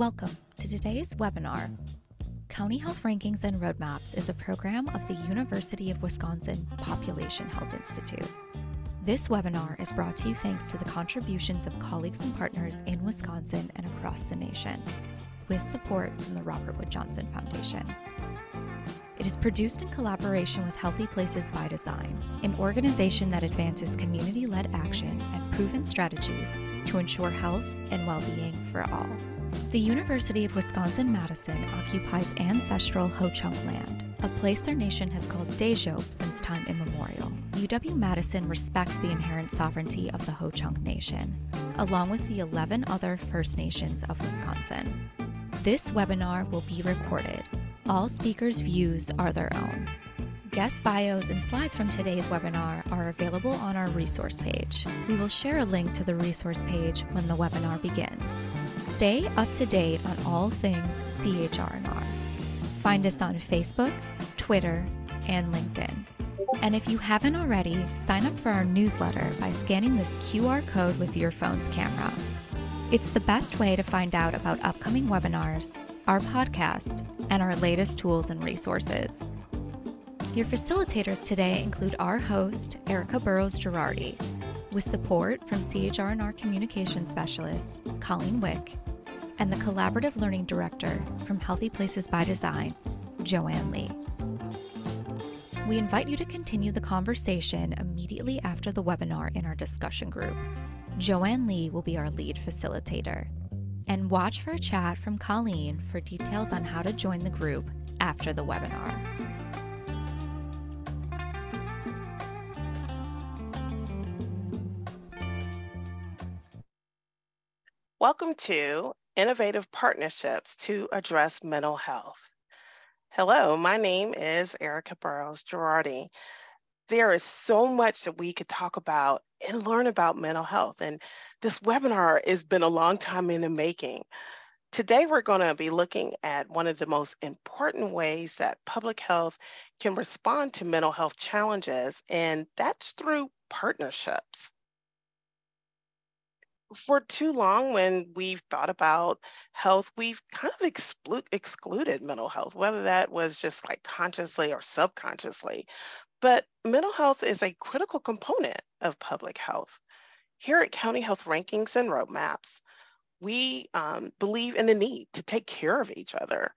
Welcome to today's webinar. County Health Rankings and Roadmaps is a program of the University of Wisconsin Population Health Institute. This webinar is brought to you thanks to the contributions of colleagues and partners in Wisconsin and across the nation, with support from the Robert Wood Johnson Foundation. It is produced in collaboration with Healthy Places by Design, an organization that advances community led action and proven strategies to ensure health and well being for all. The University of Wisconsin Madison occupies ancestral Ho-Chunk land, a place their nation has called Teejop since time immemorial. UW Madison respects the inherent sovereignty of the Ho-Chunk Nation, along with the 11 other First Nations of Wisconsin. This webinar will be recorded. All speakers' views are their own. Guest bios and slides from today's webinar are available on our resource page. We will share a link to the resource page when the webinar begins. Stay up to date on all things CHR&R. Find us on Facebook, Twitter, and LinkedIn. And if you haven't already, sign up for our newsletter by scanning this QR code with your phone's camera. It's the best way to find out about upcoming webinars, our podcast, and our latest tools and resources. Your facilitators today include our host, Erica Burrows Girardi, with support from CHR&R Communication Specialist, Colleen Wick, and the Collaborative Learning Director from Healthy Places by Design, Joanne Lee. We invite you to continue the conversation immediately after the webinar in our discussion group. Joanne Lee will be our lead facilitator. And watch for a chat from Colleen for details on how to join the group after the webinar. Welcome to innovative partnerships to address mental health. Hello, my name is Erica Burrows Girardi. There is so much that we could talk about and learn about mental health, and this webinar has been a long time in the making. Today, we're going to be looking at one of the most important ways that public health can respond to mental health challenges, and that's through partnerships for too long when we've thought about health we've kind of exclu- excluded mental health whether that was just like consciously or subconsciously. But mental health is a critical component of public health. Here at county health rankings and roadmaps we um, believe in the need to take care of each other.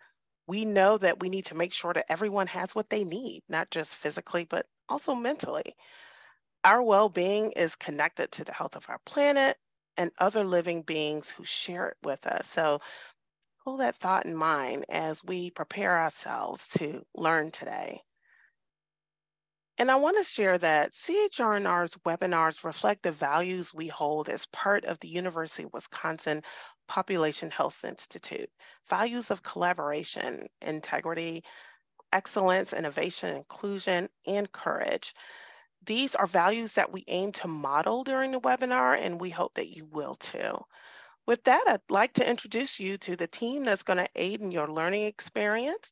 We know that we need to make sure that everyone has what they need not just physically but also mentally. Our well-being is connected to the health of our planet and other living beings who share it with us. So hold that thought in mind as we prepare ourselves to learn today. And I want to share that CHR&R's webinars reflect the values we hold as part of the University of Wisconsin Population Health Institute. Values of collaboration, integrity, excellence, innovation, inclusion, and courage. These are values that we aim to model during the webinar, and we hope that you will too. With that, I'd like to introduce you to the team that's going to aid in your learning experience.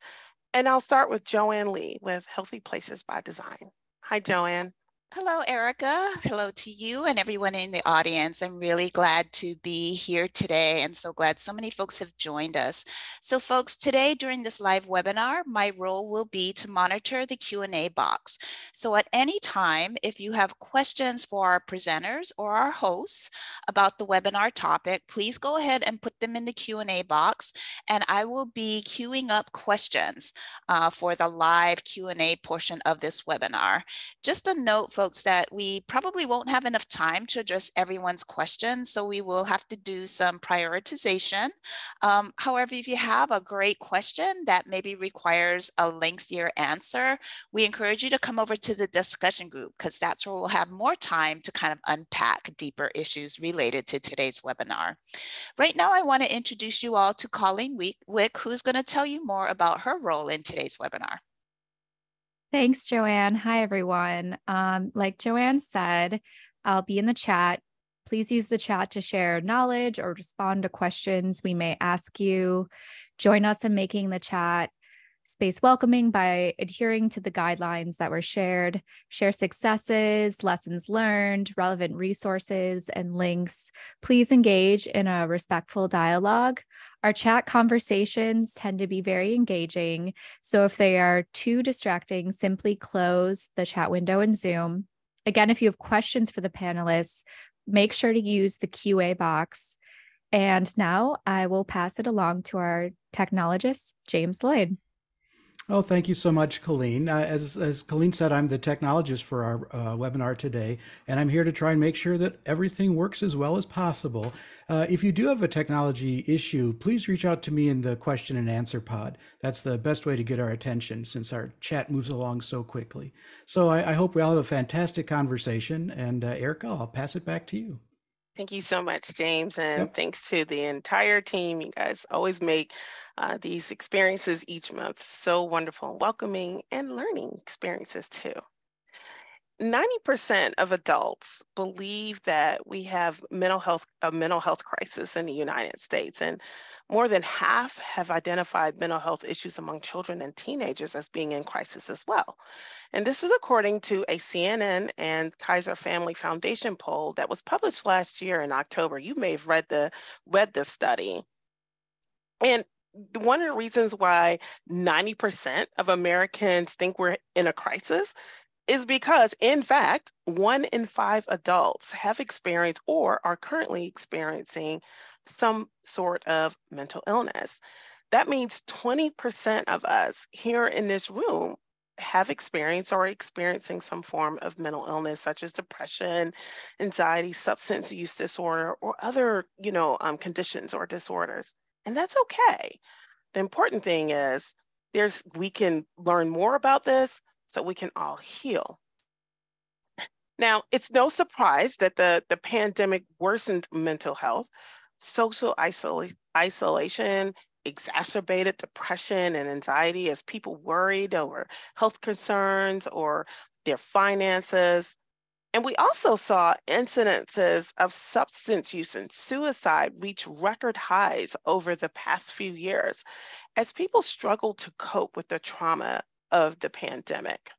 And I'll start with Joanne Lee with Healthy Places by Design. Hi, Joanne. Hello, Erica. Hello to you and everyone in the audience. I'm really glad to be here today and so glad so many folks have joined us. So folks, today during this live webinar, my role will be to monitor the Q&A box. So at any time, if you have questions for our presenters or our hosts about the webinar topic, please go ahead and put them in the Q&A box and I will be queuing up questions uh, for the live Q&A portion of this webinar. Just a note, folks that we probably won't have enough time to address everyone's questions, so we will have to do some prioritization. Um, however, if you have a great question that maybe requires a lengthier answer, we encourage you to come over to the discussion group because that's where we'll have more time to kind of unpack deeper issues related to today's webinar. Right now, I want to introduce you all to Colleen Wick, who's going to tell you more about her role in today's webinar. Thanks, Joanne. Hi, everyone. Um, like Joanne said, I'll be in the chat. Please use the chat to share knowledge or respond to questions we may ask you. Join us in making the chat space welcoming by adhering to the guidelines that were shared, share successes, lessons learned, relevant resources, and links. Please engage in a respectful dialogue. Our chat conversations tend to be very engaging. So if they are too distracting, simply close the chat window in Zoom. Again, if you have questions for the panelists, make sure to use the QA box. And now I will pass it along to our technologist, James Lloyd. Oh, thank you so much, Colleen. Uh, as, as Colleen said, I'm the technologist for our uh, webinar today, and I'm here to try and make sure that everything works as well as possible. Uh, if you do have a technology issue, please reach out to me in the question and answer pod. That's the best way to get our attention since our chat moves along so quickly. So I, I hope we all have a fantastic conversation, and uh, Erica, I'll pass it back to you. Thank you so much, James, and yep. thanks to the entire team. You guys always make uh, these experiences each month so wonderful and welcoming and learning experiences too. 90% of adults believe that we have mental health a mental health crisis in the United States and more than half have identified mental health issues among children and teenagers as being in crisis as well. And this is according to a CNN and Kaiser Family Foundation poll that was published last year in October. You may have read the read the study. And one of the reasons why 90% of Americans think we're in a crisis is because, in fact, one in five adults have experienced or are currently experiencing some sort of mental illness. That means 20% of us here in this room have experienced or are experiencing some form of mental illness such as depression anxiety substance use disorder or other you know um, conditions or disorders and that's okay. The important thing is there's we can learn more about this so we can all heal. Now, it's no surprise that the, the pandemic worsened mental health. Social isola- isolation exacerbated depression and anxiety as people worried over health concerns or their finances. And we also saw incidences of substance use and suicide reach record highs over the past few years as people struggle to cope with the trauma of the pandemic.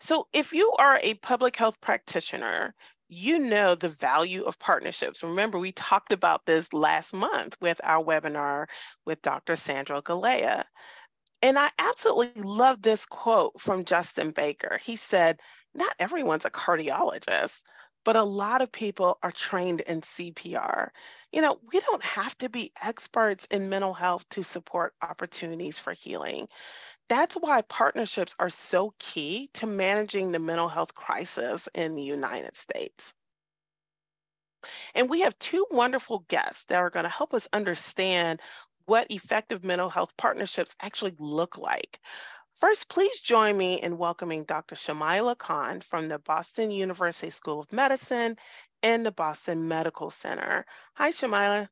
So, if you are a public health practitioner, you know the value of partnerships. Remember, we talked about this last month with our webinar with Dr. Sandro Galea. And I absolutely love this quote from Justin Baker. He said, not everyone's a cardiologist, but a lot of people are trained in CPR. You know, we don't have to be experts in mental health to support opportunities for healing. That's why partnerships are so key to managing the mental health crisis in the United States. And we have two wonderful guests that are going to help us understand what effective mental health partnerships actually look like. First, please join me in welcoming Dr. Shamaila Khan from the Boston University School of Medicine and the Boston Medical Center. Hi, Shamaila.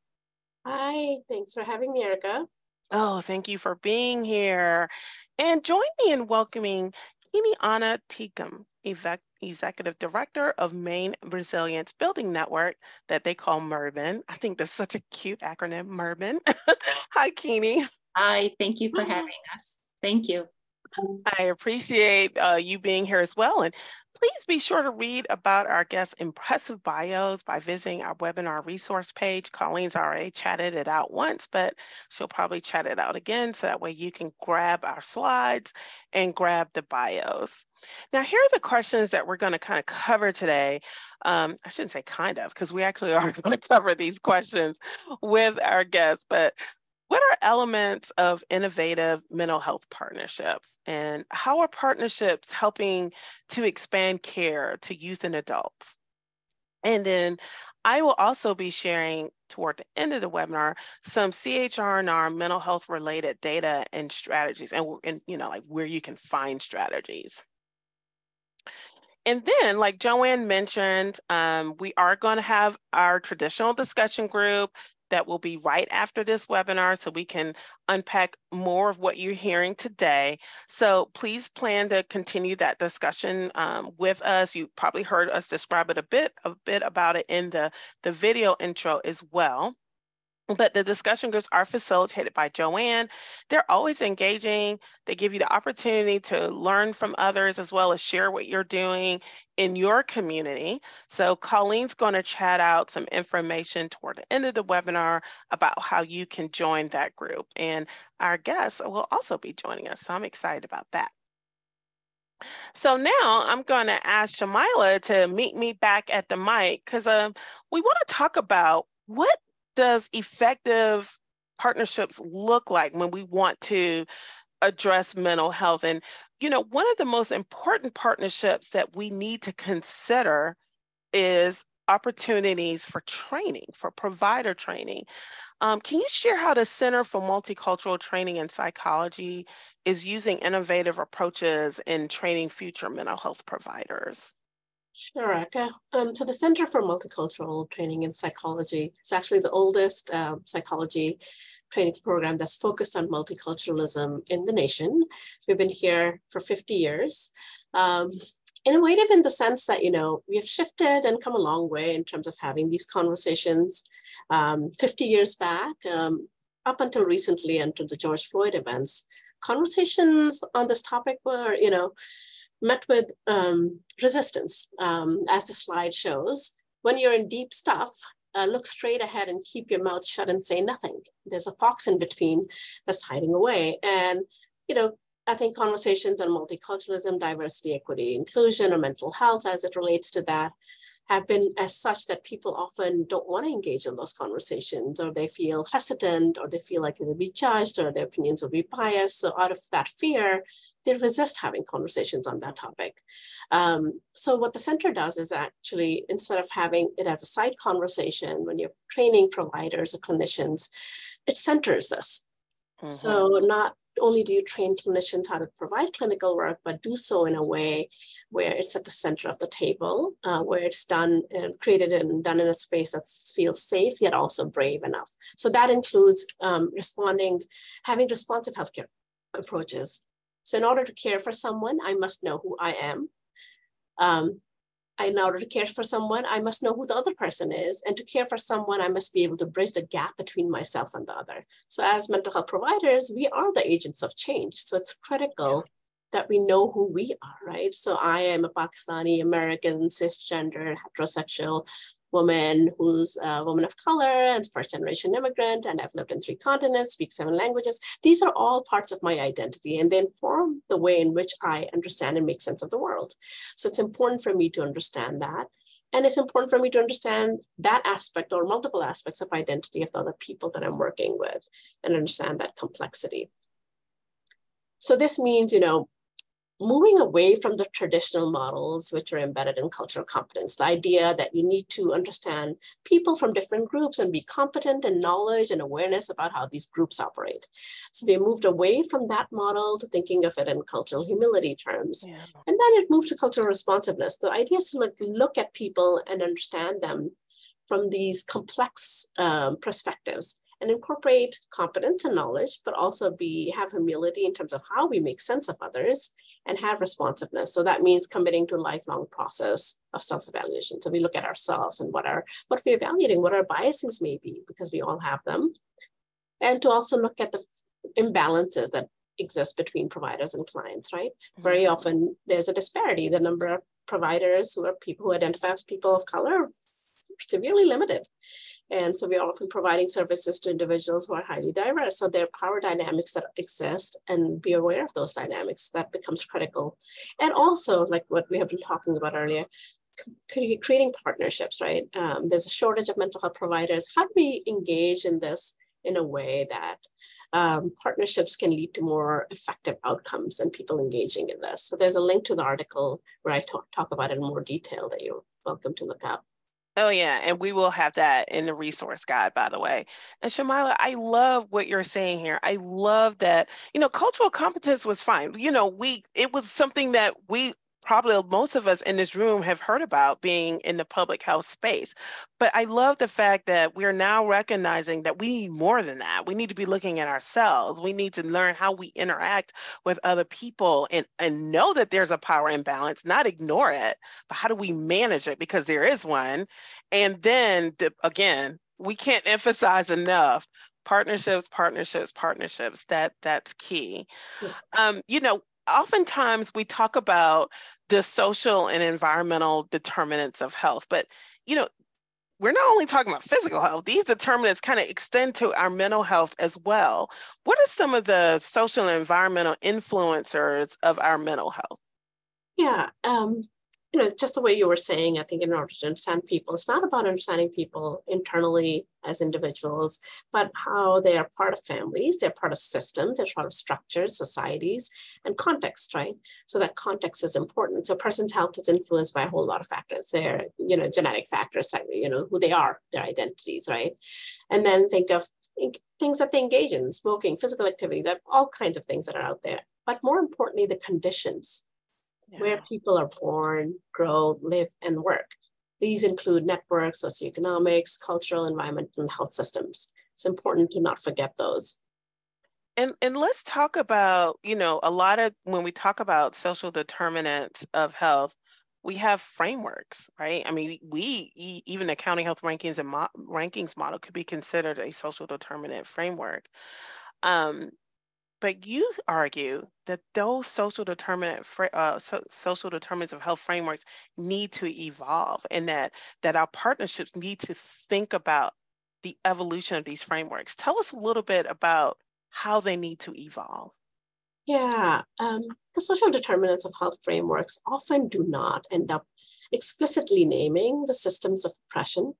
Hi, thanks for having me, Erica. Oh, thank you for being here. And join me in welcoming Kini-Ana Tinkham, Executive Director of Maine Resilience Building Network that they call MERBN. I think that's such a cute acronym, MERBN. Hi, Kini. Hi, thank you for having us. Thank you. I appreciate uh, you being here as well. And please be sure to read about our guests' impressive bios by visiting our webinar resource page. Colleen's already chatted it out once, but she'll probably chat it out again so that way you can grab our slides and grab the bios. Now, here are the questions that we're going to kind of cover today. Um, I shouldn't say kind of, because we actually are going to cover these questions with our guests, but what are elements of innovative mental health partnerships and how are partnerships helping to expand care to youth and adults? And then I will also be sharing toward the end of the webinar some CHR&R mental health related data and strategies and, and you know like where you can find strategies. And then, like Joanne mentioned, um, we are going to have our traditional discussion group that will be right after this webinar so we can unpack more of what you're hearing today. So please plan to continue that discussion um, with us. You probably heard us describe it a bit, a bit about it in the, the video intro as well. But the discussion groups are facilitated by Joanne. They're always engaging. They give you the opportunity to learn from others as well as share what you're doing in your community. So Colleen's going to chat out some information toward the end of the webinar about how you can join that group. And our guests will also be joining us. So I'm excited about that. So now I'm going to ask Shamaila to meet me back at the mic because um, we want to talk about what does effective partnerships look like when we want to address mental health? And, you know, one of the most important partnerships that we need to consider is opportunities for training, for provider training. Um, can you share how the Center for Multicultural Training in Psychology is using innovative approaches in training future mental health providers? Sure, Eka. Um, so the Center for Multicultural Training in Psychology is actually the oldest uh, psychology training program that's focused on multiculturalism in the nation. We've been here for 50 years. Um, innovative in the sense that, you know, we've shifted and come a long way in terms of having these conversations. Um, 50 years back, um, up until recently, until the George Floyd events, conversations on this topic were, you know, met with um, resistance, um, as the slide shows. When you're in deep stuff, uh, look straight ahead and keep your mouth shut and say nothing. There's a fox in between that's hiding away. And, you know, I think conversations on multiculturalism, diversity, equity, inclusion, or mental health as it relates to that have been as such that people often don't want to engage in those conversations or they feel hesitant or they feel like they'll be judged or their opinions will be biased. So out of that fear, they resist having conversations on that topic. Um, so what the center does is actually, instead of having it as a side conversation when you're training providers or clinicians, it centers this. Mm-hmm. So not only do you train clinicians how to provide clinical work, but do so in a way where it's at the center of the table, uh, where it's done and created and done in a space that feels safe, yet also brave enough. So that includes um, responding, having responsive healthcare approaches. So in order to care for someone, I must know who I am. Um, in order to care for someone, I must know who the other person is. And to care for someone, I must be able to bridge the gap between myself and the other. So, as mental health providers, we are the agents of change. So, it's critical that we know who we are, right? So, I am a Pakistani American, cisgender, heterosexual woman who's a woman of color and first generation immigrant, and I've lived in three continents, speak seven languages. These are all parts of my identity and they inform the way in which I understand and make sense of the world. So it's important for me to understand that. And it's important for me to understand that aspect or multiple aspects of identity of the other people that I'm working with and understand that complexity. So this means, you know, moving away from the traditional models which are embedded in cultural competence, the idea that you need to understand people from different groups and be competent in knowledge and awareness about how these groups operate. So we moved away from that model to thinking of it in cultural humility terms. Yeah. And then it moved to cultural responsiveness. The idea is to like look at people and understand them from these complex um, perspectives and incorporate competence and knowledge, but also be have humility in terms of how we make sense of others and have responsiveness. So that means committing to a lifelong process of self-evaluation. So we look at ourselves and what are what we're evaluating, what our biases may be, because we all have them. And to also look at the imbalances that exist between providers and clients, right? Mm-hmm. Very often there's a disparity. The number of providers who are people who identify as people of color severely limited. And so we are often providing services to individuals who are highly diverse. So there are power dynamics that exist and be aware of those dynamics. That becomes critical. And also, like what we have been talking about earlier, creating partnerships, right? Um, there's a shortage of mental health providers. How do we engage in this in a way that um, partnerships can lead to more effective outcomes and people engaging in this? So there's a link to the article where I talk, talk about it in more detail that you're welcome to look up. Oh yeah, and we will have that in the resource guide, by the way. And Shamaila, I love what you're saying here. I love that, you know, cultural competence was fine. You know, we it was something that we probably most of us in this room have heard about being in the public health space. But I love the fact that we're now recognizing that we need more than that. We need to be looking at ourselves. We need to learn how we interact with other people and, and know that there's a power imbalance, not ignore it, but how do we manage it? Because there is one. And then the, again, we can't emphasize enough partnerships, partnerships, partnerships. That that's key. Um, you know, oftentimes we talk about the social and environmental determinants of health, but you know, we're not only talking about physical health, these determinants kind of extend to our mental health as well. What are some of the social and environmental influencers of our mental health? Yeah, um, you know, just the way you were saying, I think in order to understand people, it's not about understanding people internally as individuals, but how they are part of families, they're part of systems, they're part of structures, societies, and context, right? So that context is important. So a person's health is influenced by a whole lot of factors. Their, you know, genetic factors, you know, who they are, their identities, right? And then think of things that they engage in, smoking, physical activity, that all kinds of things that are out there. But more importantly, the conditions yeah. where people are born, grow, live, and work. These include networks, socioeconomics, cultural, environmental, and health systems. It's important to not forget those. And, and let's talk about, you know, a lot of when we talk about social determinants of health, we have frameworks, right? I mean, we even the county health rankings and mo- rankings model could be considered a social determinant framework. Um, but you argue that those social determinant uh, so, social determinants of health frameworks need to evolve, and that that our partnerships need to think about the evolution of these frameworks. Tell us a little bit about how they need to evolve. Yeah, um, the social determinants of health frameworks often do not end up explicitly naming the systems of oppression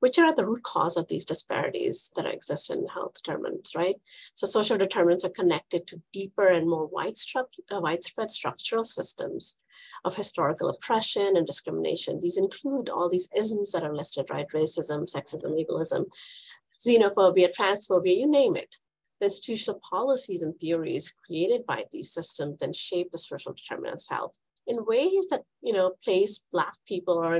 which are at the root cause of these disparities that exist in health determinants, right? So social determinants are connected to deeper and more widespread, uh, widespread structural systems of historical oppression and discrimination. These include all these isms that are listed, right? Racism, sexism, ableism, xenophobia, transphobia, you name it. The institutional policies and theories created by these systems then shape the social determinants of health in ways that you know place black people or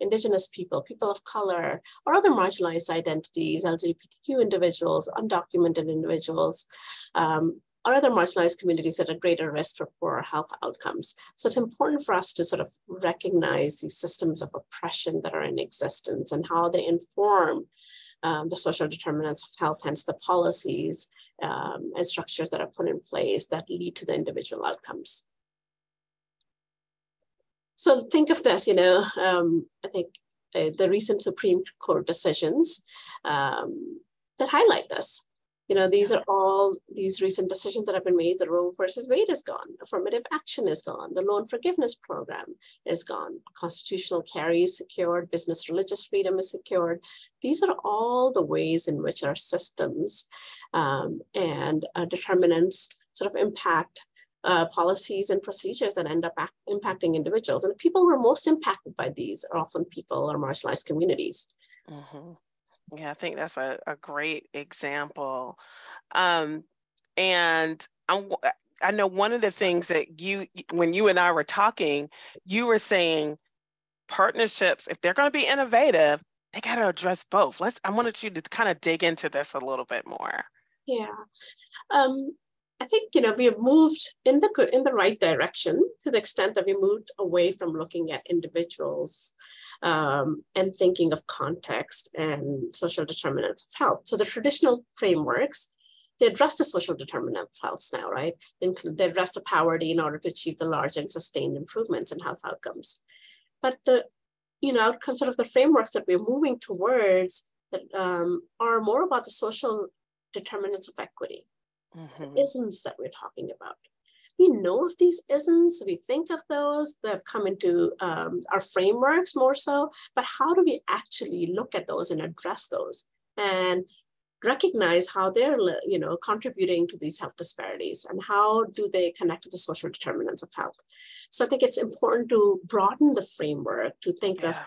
indigenous people people of color or other marginalized identities lgbtq individuals undocumented individuals um, or other marginalized communities at a greater risk for poor health outcomes. So it's important for us to sort of recognize these systems of oppression that are in existence and how they inform um, the social determinants of health, hence the policies um, and structures that are put in place that lead to the individual outcomes. So think of this, you know, um, I think uh, the recent Supreme Court decisions um, that highlight this. You know, these are all these recent decisions that have been made. The Roe versus Wade is gone. Affirmative action is gone. The loan forgiveness program is gone. Constitutional carry is secured. Business religious freedom is secured. These are all the ways in which our systems um, and determinants sort of impact uh, policies and procedures that end up impacting individuals. And people who are most impacted by these are often people or marginalized communities. Mm-hmm. Yeah, I think that's a, a great example. Um, and I'm, I know one of the things that you, when you and I were talking, you were saying partnerships, if they're going to be innovative, they got to address both. Let's, I wanted you to kind of dig into this a little bit more. Yeah. Um, I think you know we have moved in the in the right direction to the extent that we moved away from looking at individuals um, and thinking of context and social determinants of health. So the traditional frameworks they address the social determinants of health now, right? They, include, they address the poverty in order to achieve the large and sustained improvements in health outcomes. But the you know outcomes sort of the frameworks that we're moving towards that um, are more about the social determinants of equity mm-hmm. isms that we're talking about. We know of these isms, we think of those that have come into um, our frameworks more so, but how do we actually look at those and address those and recognize how they're you know contributing to these health disparities and how do they connect to the social determinants of health so i think it's important to broaden the framework to think yeah. of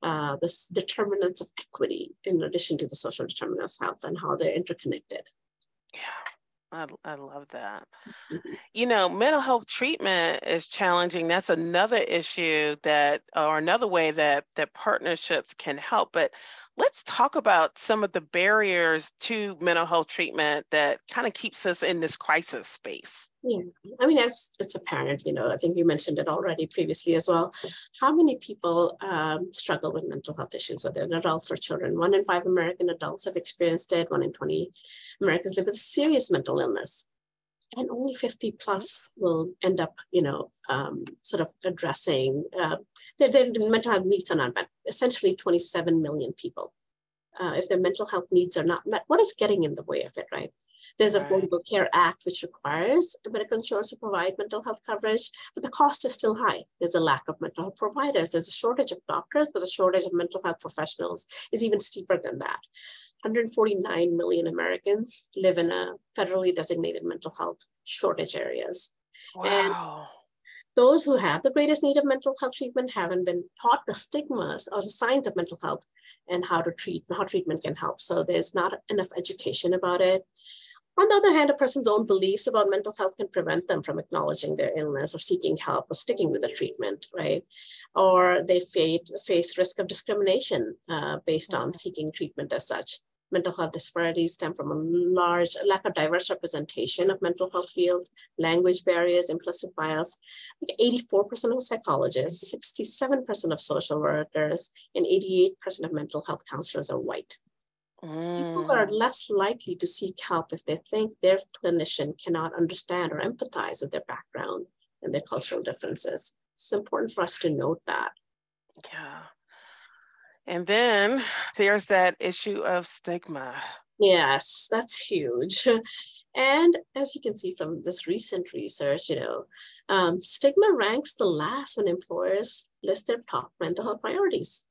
uh, the determinants of equity in addition to the social determinants of health and how they're interconnected yeah I, I love that. You know, mental health treatment is challenging. That's another issue that, or another way that that partnerships can help. But let's talk about some of the barriers to mental health treatment that kind of keeps us in this crisis space. Yeah, I mean, as it's apparent, you know, I think you mentioned it already previously as well. How many people um, struggle with mental health issues, whether adults or children? One in five American adults have experienced it. One in 20 Americans live with serious mental illness. And only 50 plus will end up, you know, um, sort of addressing uh, their, their mental health needs are not met. Essentially, 27 million people. Uh, if their mental health needs are not met, what is getting in the way of it, right? There's the right. Affordable Care Act, which requires medical insurance to provide mental health coverage, but the cost is still high. There's a lack of mental health providers. There's a shortage of doctors, but the shortage of mental health professionals is even steeper than that. 149 million Americans live in a federally designated mental health shortage areas. Wow. And those who have the greatest need of mental health treatment haven't been taught the stigmas or the signs of mental health and how to treat, how treatment can help. So there's not enough education about it. On the other hand, a person's own beliefs about mental health can prevent them from acknowledging their illness or seeking help or sticking with the treatment, right? Or they face, face risk of discrimination uh, based on mm-hmm. seeking treatment as such. Mental health disparities stem from a large lack of diverse representation of mental health fields, language barriers, implicit bias. Like 84% of psychologists, 67% of social workers, and 88% of mental health counselors are white. People are mm. less likely to seek help if they think their clinician cannot understand or empathize with their background and their cultural differences. It's important for us to note that. Yeah. And then there's that issue of stigma. Yes, that's huge. And as you can see from this recent research, you know, um, stigma ranks the last when employers list their top mental health priorities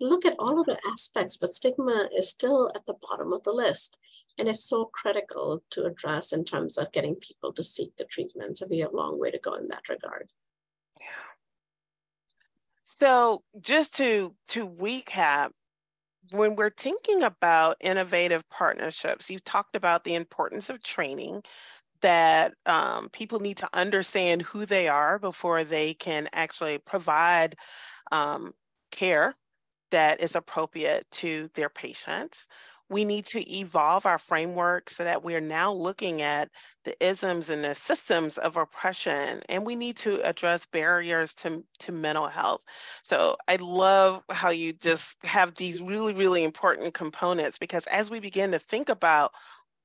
look at all of the aspects, but stigma is still at the bottom of the list. And it's so critical to address in terms of getting people to seek the treatment. So we have a long way to go in that regard. So just to to recap, when we're thinking about innovative partnerships, you talked about the importance of training, that um, people need to understand who they are before they can actually provide um, care that is appropriate to their patients. We need to evolve our framework so that we're now looking at the isms and the systems of oppression, and we need to address barriers to, to mental health. So I love how you just have these really, really important components because as we begin to think about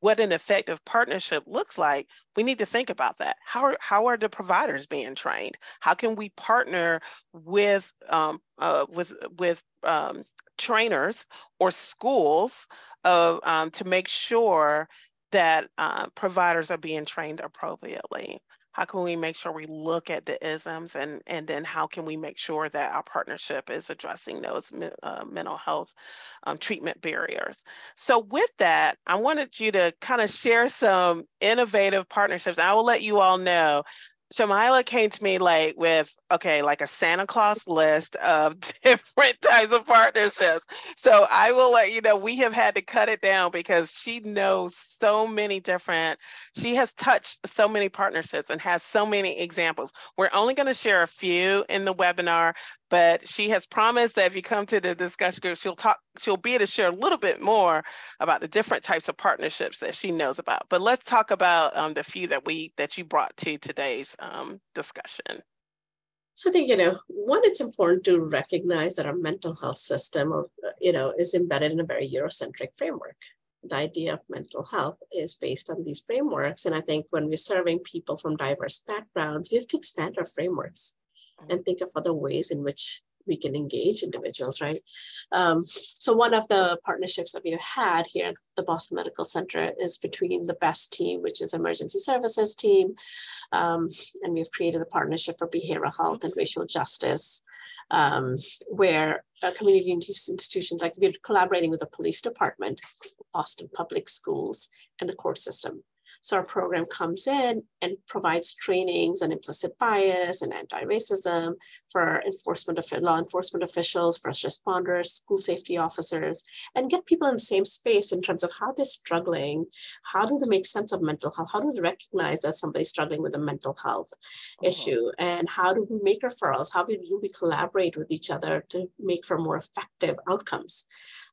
what an effective partnership looks like, we need to think about that. How are, how are the providers being trained? How can we partner with um, uh, with with um, trainers or schools uh, um, to make sure that uh, providers are being trained appropriately? how can we make sure we look at the isms and and then how can we make sure that our partnership is addressing those uh, mental health um, treatment barriers so with that i wanted you to kind of share some innovative partnerships i will let you all know Shamaila came to me like with okay, like a Santa Claus list of different types of partnerships. So I will let you know we have had to cut it down because she knows so many different. She has touched so many partnerships and has so many examples. We're only going to share a few in the webinar, but she has promised that if you come to the discussion group, she'll talk, she'll be able to share a little bit more about the different types of partnerships that she knows about. But let's talk about um, the few that we that you brought to today's um, discussion. So I think you know, one, it's important to recognize that our mental health system, or you know, is embedded in a very Eurocentric framework. The idea of mental health is based on these frameworks, and I think when we're serving people from diverse backgrounds, we have to expand our frameworks and think of other ways in which we can engage individuals, right? Um, so one of the partnerships that we've had here at the Boston Medical Center is between the BEST team, which is emergency services team, um, and we've created a partnership for behavioral health and racial justice, um, where community institutions, like we're collaborating with the police department, Boston Public Schools, and the court system So our program comes in and provides trainings on implicit bias and anti-racism for enforcement of law enforcement officials, first responders, school safety officers, and get people in the same space in terms of how they're struggling, how do they make sense of mental health, how do they recognize that somebody's struggling with a mental health mm-hmm. issue, and how do we make referrals, how do we collaborate with each other to make for more effective outcomes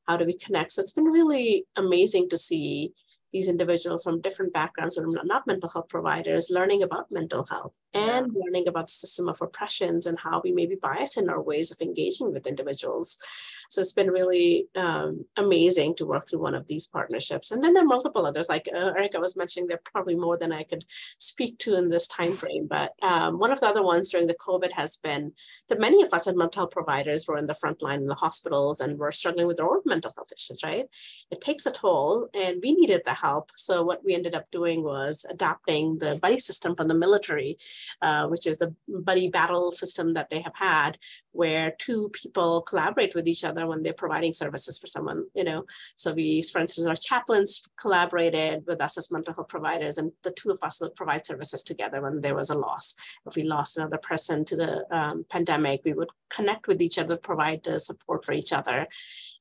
how do we connect so it's been really amazing to see these individuals from different backgrounds who are not mental health providers learning about mental health and yeah. learning about the system of oppressions and how we may be biased in our ways of engaging with individuals so it's been really um, amazing to work through one of these partnerships. And then there are multiple others, like uh, Erica was mentioning, there are probably more than I could speak to in this time frame. But um, one of the other ones during the COVID has been that many of us as mental health providers were in the front line in the hospitals and were struggling with our own mental health issues, right? It takes a toll and we needed the help. So what we ended up doing was adapting the buddy system from the military, uh, which is the buddy battle system that they have had, where two people collaborate with each other together when they're providing services for someone, you know. So we, for instance, our chaplains collaborated with us as mental health providers, and the two of us would provide services together when there was a loss. If we lost another person to the um, pandemic, we would connect with each other, provide the support for each other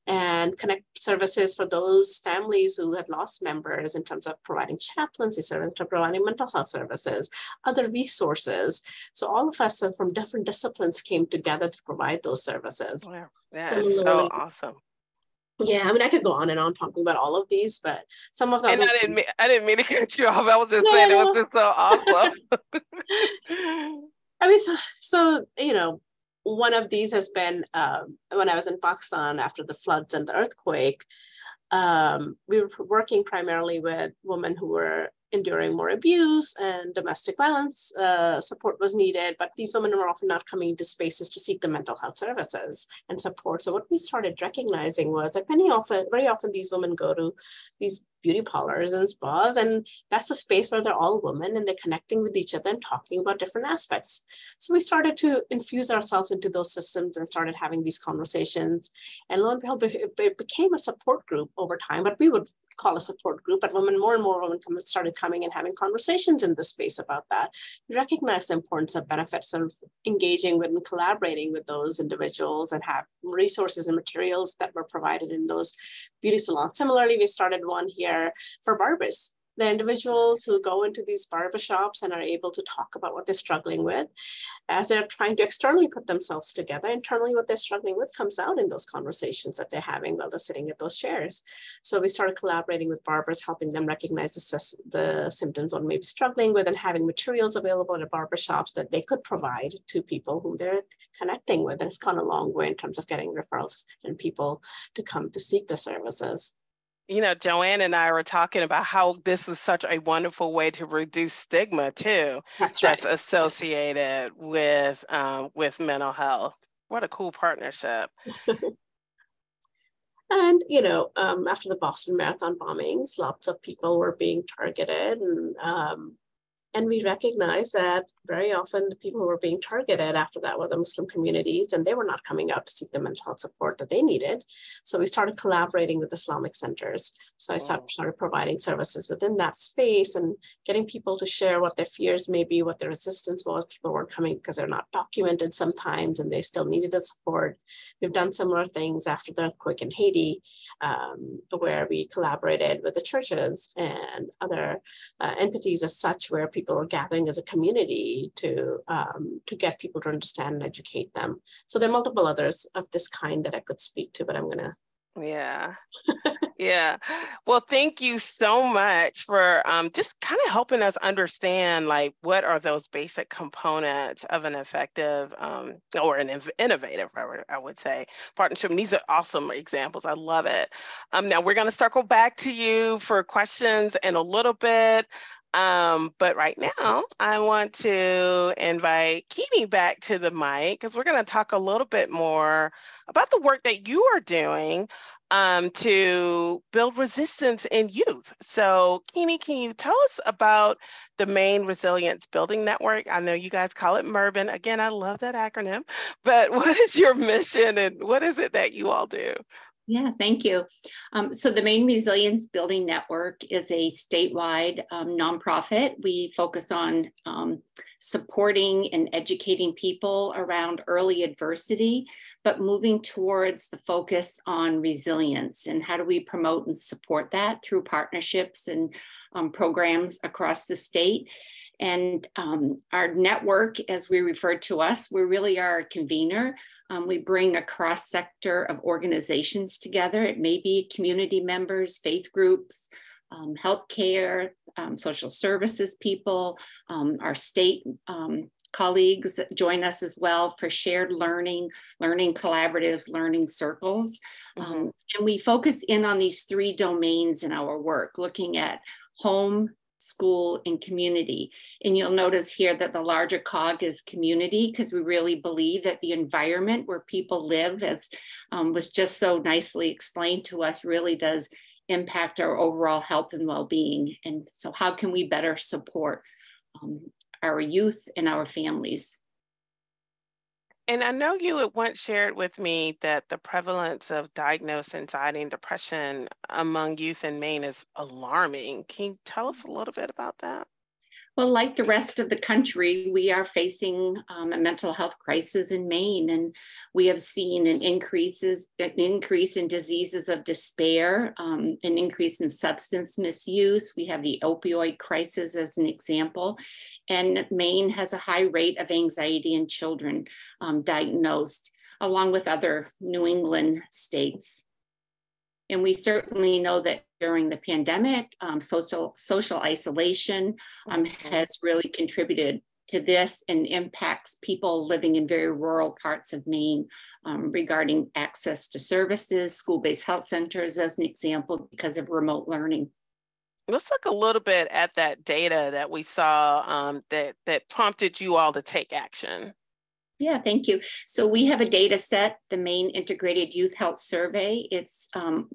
and connect services for those families who had lost members in terms of providing chaplaincy services, providing mental health services, other resources. So all of us from different disciplines came together to provide those services. Wow, that is so awesome. Yeah, I mean, I could go on and on talking about all of these, but some of them. And I didn't mean I didn't mean to cut you off. I was just no, saying it was just so awesome. I mean, so, so you know, one of these has been um, when I was in Pakistan after the floods and the earthquake. Um, we were working primarily with women who were enduring more abuse and domestic violence uh, support was needed, but these women were often not coming into spaces to seek the mental health services and support. So what we started recognizing was that many often, very often these women go to these beauty parlors and spas, and that's a space where they're all women and they're connecting with each other and talking about different aspects. So we started to infuse ourselves into those systems and started having these conversations. And lo and behold, it became a support group over time, but we would call a support group, but women, more and more women come, started coming and having conversations in the space about that. We recognize the importance of benefits of engaging with and collaborating with those individuals and have resources and materials that were provided in those beauty salons. Similarly, we started one here for barbers the individuals who go into these barbershops and are able to talk about what they're struggling with as they're trying to externally put themselves together internally what they're struggling with comes out in those conversations that they're having while they're sitting at those chairs. So we started collaborating with barbers helping them recognize the, the symptoms one may be struggling with and having materials available at barbershops that they could provide to people who they're connecting with. And it's gone a long way in terms of getting referrals and people to come to seek the services you know, Joanne and I were talking about how this is such a wonderful way to reduce stigma too. That's, that's associated with um, with mental health. What a cool partnership. and you know, um, after the Boston Marathon bombings, lots of people were being targeted, and um, and we recognized that very often the people who were being targeted after that were the Muslim communities, and they were not coming out to seek the mental health support that they needed. So we started collaborating with Islamic centers. So I started, started providing services within that space and getting people to share what their fears may be, what their resistance was. People weren't coming because they're not documented sometimes, and they still needed the support. We've done similar things after the earthquake in Haiti, um, where we collaborated with the churches and other uh, entities as such, where people were gathering as a community to um, to get people to understand and educate them. So there are multiple others of this kind that I could speak to, but I'm gonna. Yeah, yeah. Well, thank you so much for um, just kind of helping us understand like what are those basic components of an effective um, or an innovative, I would say, partnership. And these are awesome examples. I love it. Um, now we're going to circle back to you for questions in a little bit. Um, but right now, I want to invite Kini back to the mic because we're going to talk a little bit more about the work that you are doing um, to build resistance in youth. So, Kini, can you tell us about the Maine Resilience Building Network? I know you guys call it MERBN. Again, I love that acronym. But what is your mission and what is it that you all do? Yeah, thank you. Um, so the Maine Resilience Building Network is a statewide um, nonprofit. We focus on um, supporting and educating people around early adversity, but moving towards the focus on resilience and how do we promote and support that through partnerships and um, programs across the state. And um, our network, as we refer to us, we really are a convener. Um, we bring a cross sector of organizations together. It may be community members, faith groups, um, healthcare, um, social services people, um, our state um, colleagues join us as well for shared learning, learning collaboratives, learning circles. Mm-hmm. Um, and we focus in on these three domains in our work, looking at home, school, and community. And you'll notice here that the larger cog is community because we really believe that the environment where people live, as um, was just so nicely explained to us, really does impact our overall health and well-being. And so how can we better support um, our youth and our families? And I know you had once shared with me that the prevalence of diagnosed anxiety and depression among youth in Maine is alarming. Can you tell us a little bit about that? Well, like the rest of the country, we are facing um, a mental health crisis in Maine, and we have seen an increases an increase in diseases of despair, um, an increase in substance misuse. We have the opioid crisis as an example, and Maine has a high rate of anxiety in children um, diagnosed, along with other New England states. And we certainly know that during the pandemic, um, social, social isolation um, has really contributed to this and impacts people living in very rural parts of Maine um, regarding access to services, school-based health centers as an example, because of remote learning. Let's look a little bit at that data that we saw um, that, that prompted you all to take action. Yeah, thank you. So we have a data set, the Maine Integrated Youth Health Survey. It's um,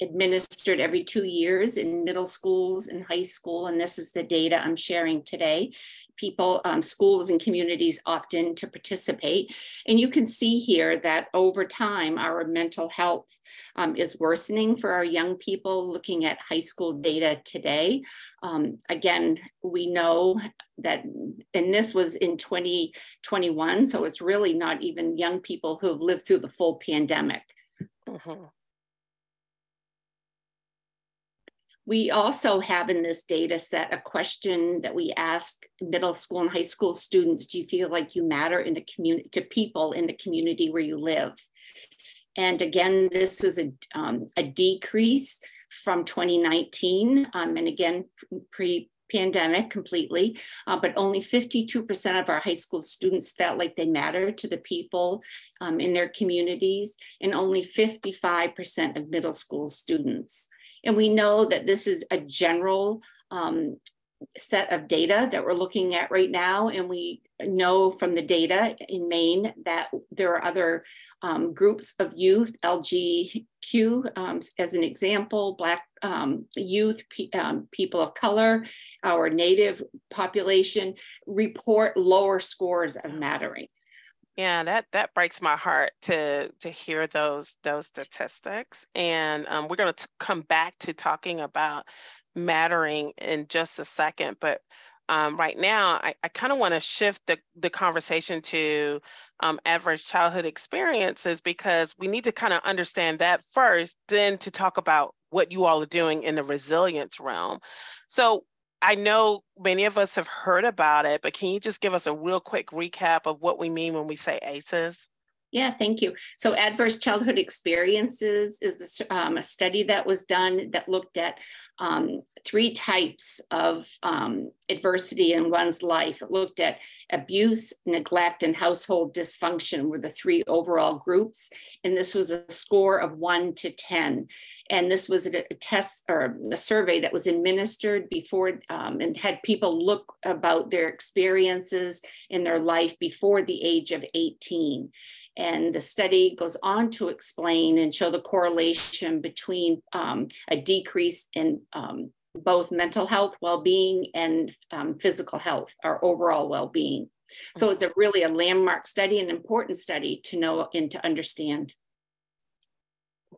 administered every two years in middle schools and high school, and this is the data I'm sharing today. People, um, schools and communities opt in to participate. And you can see here that over time, our mental health um, is worsening for our young people looking at high school data today. Um, again, we know that, and this was in 2021, so it's really not even young people who have lived through the full pandemic. Mm-hmm. We also have in this data set a question that we ask middle school and high school students, do you feel like you matter in the community to people in the community where you live? And again, this is a, um, a decrease from 2019. Um, and again, pre pandemic completely, uh, but only 52% of our high school students felt like they mattered to the people um, in their communities, and only 55% of middle school students. And we know that this is a general um, set of data that we're looking at right now. And we know from the data in Maine that there are other um, groups of youth, LGQ um, as an example, Black um, youth, um, people of color, our Native population report lower scores of mattering. Yeah, that that breaks my heart to to hear those those statistics, and um, we're going to come back to talking about mattering in just a second. But um, right now, I, I kind of want to shift the the conversation to um, adverse childhood experiences because we need to kind of understand that first, then to talk about what you all are doing in the resilience realm. So I know many of us have heard about it, but can you just give us a real quick recap of what we mean when we say ACEs? Yeah, thank you. So, adverse childhood experiences is a, um, a study that was done that looked at um, three types of um, adversity in one's life. It looked at abuse, neglect, and household dysfunction were the three overall groups. And this was a score of one to 10. And this was a, test or a survey that was administered before um, and had people look about their experiences in their life before the age of 18. And the study goes on to explain and show the correlation between um, a decrease in um, both mental health well-being and um, physical health, our overall well-being. So it's a really a landmark study, an important study to know and to understand.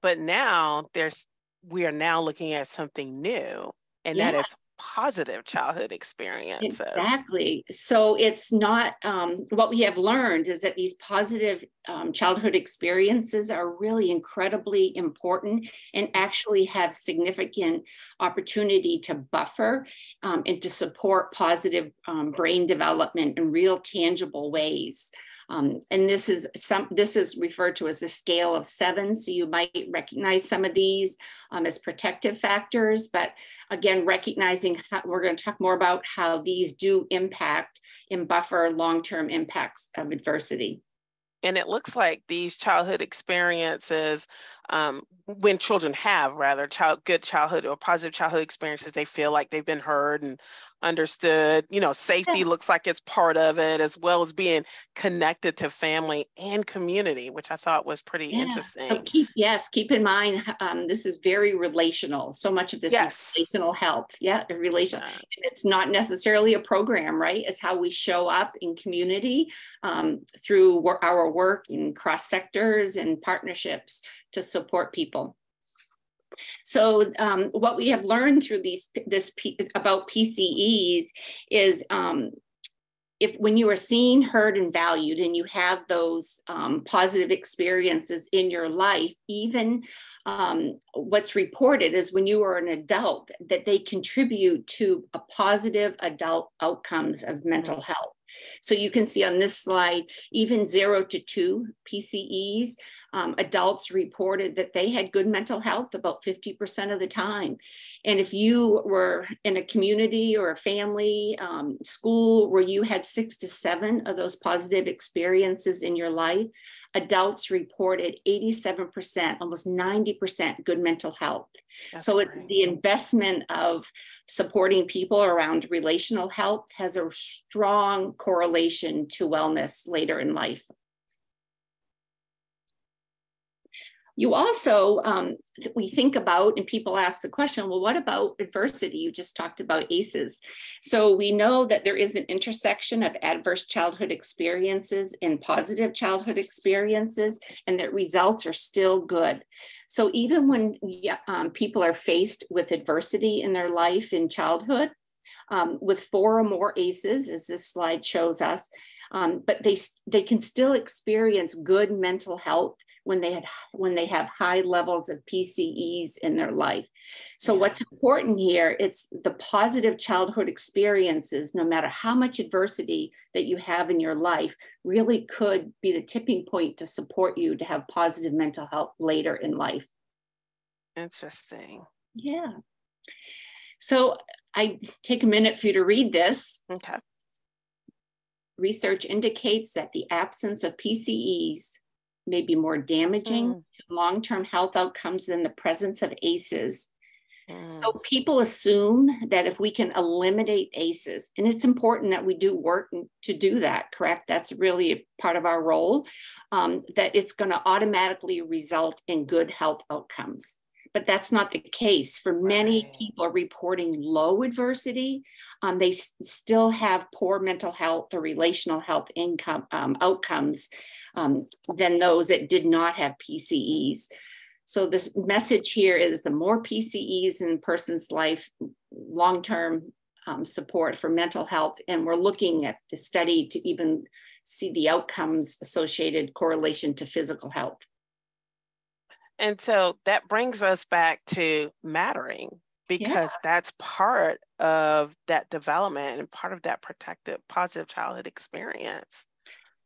But now there's we are now looking at something new, and yeah. that is positive childhood experiences. Exactly. So it's not um, what we have learned is that these positive um, childhood experiences are really incredibly important and actually have significant opportunity to buffer um, and to support positive um, brain development in real tangible ways. Um, and this is some this is referred to as the scale of seven. So you might recognize some of these um, as protective factors, but again, recognizing how, we're going to talk more about how these do impact and buffer long-term impacts of adversity. And it looks like these childhood experiences, um, when children have rather child good childhood or positive childhood experiences, they feel like they've been heard and understood you know safety looks like it's part of it as well as being connected to family and community which i thought was pretty yeah. interesting so keep yes keep in mind um, this is very relational so much of this yes. is relational health yeah the relation yeah. it's not necessarily a program right it's how we show up in community um, through our work in cross sectors and partnerships to support people so um, what we have learned through these this about PCEs is um, if when you are seen, heard, and valued, and you have those um, positive experiences in your life, even um, what's reported is when you are an adult that they contribute to a positive adult outcomes of mental health. So you can see on this slide, even zero to two PCEs, um, adults reported that they had good mental health about 50% of the time. And if you were in a community or a family, um, school where you had six to seven of those positive experiences in your life, adults reported 87%, almost 90% good mental health. That's so it's the investment of supporting people around relational health has a strong correlation to wellness later in life. You also, um, we think about, and people ask the question, well, what about adversity? You just talked about ACEs. So we know that there is an intersection of adverse childhood experiences and positive childhood experiences, and that results are still good. So even when um, people are faced with adversity in their life in childhood, um, with four or more ACEs, as this slide shows us, um, but they, they can still experience good mental health when they had when they have high levels of PCEs in their life. So yeah. what's important here, it's the positive childhood experiences, no matter how much adversity that you have in your life, really could be the tipping point to support you to have positive mental health later in life. Interesting. Yeah. So I take a minute for you to read this. Okay. Research indicates that the absence of PCEs may be more damaging mm. long-term health outcomes than the presence of ACEs. Mm. So people assume that if we can eliminate ACEs, and it's important that we do work to do that, correct? That's really part of our role, um, that it's going to automatically result in good health outcomes but that's not the case. For many right. people reporting low adversity um, they s- still have poor mental health or relational health income um, outcomes um, than those that did not have pces so this message here is the more pces in a person's life long-term um, support for mental health and we're looking at the study to even see the outcomes associated correlation to physical health and so that brings us back to mattering because yeah. that's part of that development and part of that protective, positive childhood experience.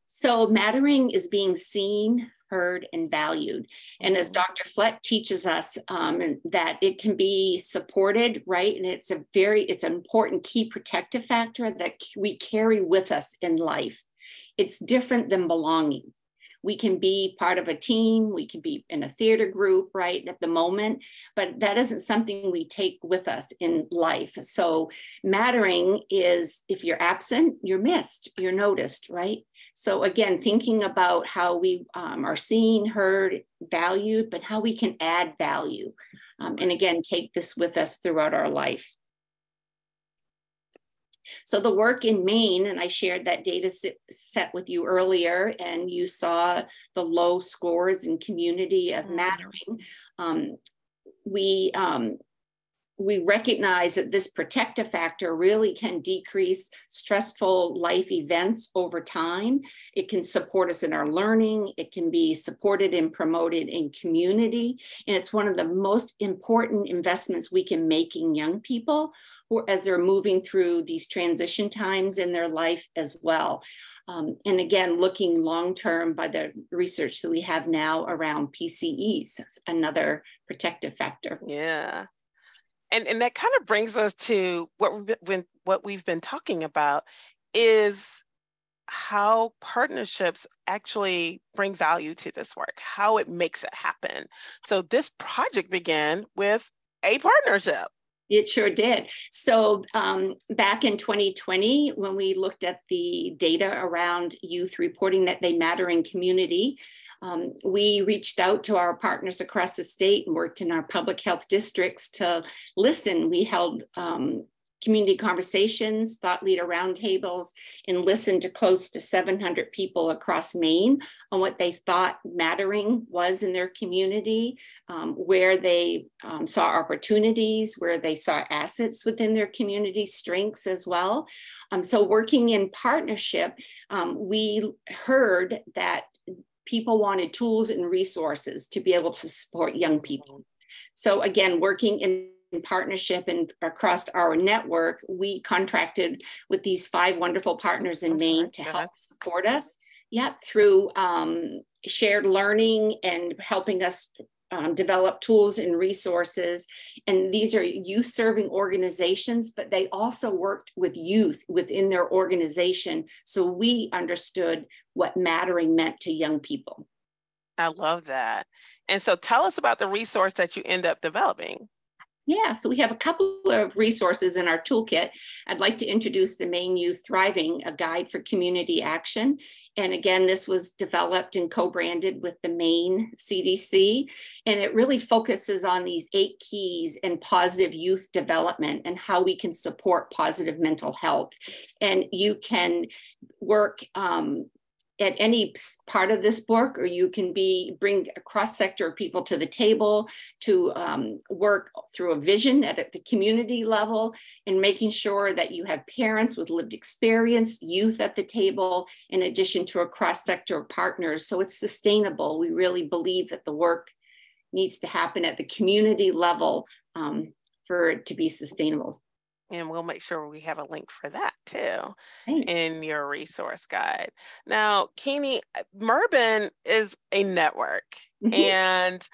So, mattering is being seen, heard, and valued. And as mm-hmm. Dr. Flett teaches us, um, that it can be supported, right? And it's a very, it's an important key protective factor that we carry with us in life. It's different than belonging we can be part of a team, we can be in a theater group, right, at the moment, but that isn't something we take with us in life. So, mattering is if you're absent, you're missed, you're noticed, right? So, again, thinking about how we um, are seen, heard, valued, but how we can add value. Um, and again, take this with us throughout our life. So the work in Maine, and I shared that data set with you earlier, and you saw the low scores in community of mm-hmm. mattering. Um, we um, we recognize that this protective factor really can decrease stressful life events over time. It can support us in our learning. It can be supported and promoted in community. And it's one of the most important investments we can make in young people as they're moving through these transition times in their life as well. Um, and again, looking long term by the research that we have now around PCEs, another protective factor. Yeah and and that kind of brings us to what we've been, what we've been talking about is how partnerships actually bring value to this work, how it makes it happen. So this project began with a partnership. It sure did. So um, back in 2020, when we looked at the data around youth reporting that they matter in community, um, we reached out to our partners across the state and worked in our public health districts to listen. We held um, community conversations, thought leader roundtables, and listened to close to 700 people across Maine on what they thought mattering was in their community, um, where they um, saw opportunities, where they saw assets within their community, strengths as well. Um, so, working in partnership, um, we heard that people wanted tools and resources to be able to support young people. So again, working in in partnership and across our network, we contracted with these five wonderful partners in Maine to help support us. Yep, through um, shared learning and helping us um, develop tools and resources. And these are youth serving organizations, but they also worked with youth within their organization. So we understood what mattering meant to young people. I love that. And so tell us about the resource that you end up developing. Yeah, so we have a couple of resources in our toolkit. I'd like to introduce the Maine Youth Thriving, a guide for community action. And again, this was developed and co-branded with the Maine CDC. And it really focuses on these eight keys in positive youth development and how we can support positive mental health. And you can work um, at any part of this book, or you can be bring a cross sector of people to the table to um, work through a vision at, at the community level and making sure that you have parents with lived experience, youth at the table, in addition to a cross sector of partners. So it's sustainable. We really believe that the work needs to happen at the community level um, for it to be sustainable and we'll make sure we have a link for that too Thanks. in your resource guide. Now, Kini, uh, Murban is a network mm-hmm. and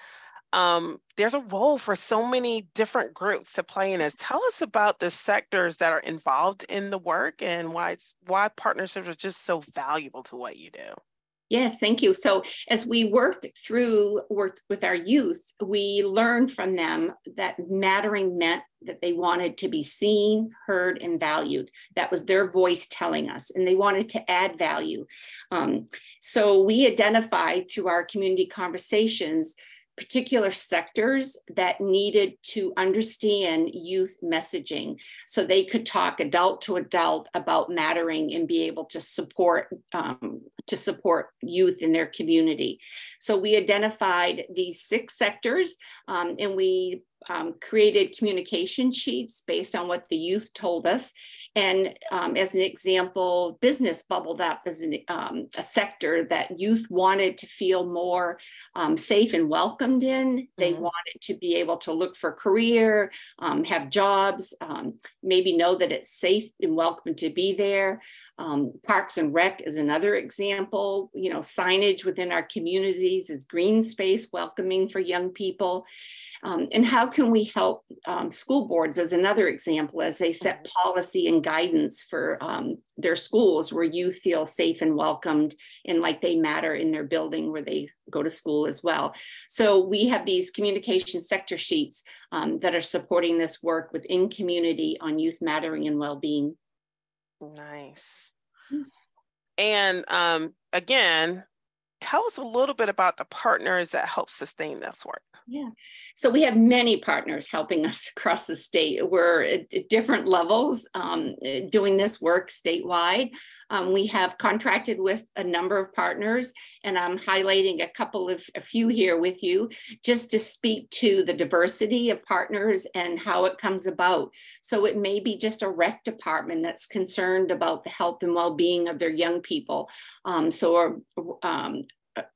um, there's a role for so many different groups to play in this. Tell us about the sectors that are involved in the work and why why partnerships are just so valuable to what you do. Yes, thank you. So as we worked through worked with our youth, we learned from them that mattering meant that they wanted to be seen, heard, and valued. That was their voice telling us, and they wanted to add value. Um, so we identified through our community conversations particular sectors that needed to understand youth messaging so they could talk adult to adult about mattering and be able to support um, to support youth in their community. So we identified these six sectors um, and we um, created communication sheets based on what the youth told us and um, as an example, business bubbled up as an, um, a sector that youth wanted to feel more um, safe and welcomed in. They mm-hmm. wanted to be able to look for career, um, have jobs, um, maybe know that it's safe and welcome to be there. Um, Parks and Rec is another example. You know, signage within our communities is green space, welcoming for young people. Um, and how can we help um, school boards as another example as they set policy and guidance for um, their schools where youth feel safe and welcomed and like they matter in their building where they go to school as well. So we have these communication sector sheets um, that are supporting this work within community on youth mattering and well-being. Nice. Hmm. And um, again, tell us a little bit about the partners that help sustain this work. Yeah, so we have many partners helping us across the state. We're at, different levels um, doing this work statewide. Um, we have contracted with a number of partners, and I'm highlighting a couple of a few here with you just to speak to the diversity of partners and how it comes about. So it may be just a rec department that's concerned about the health and well-being of their young people. Um, so um,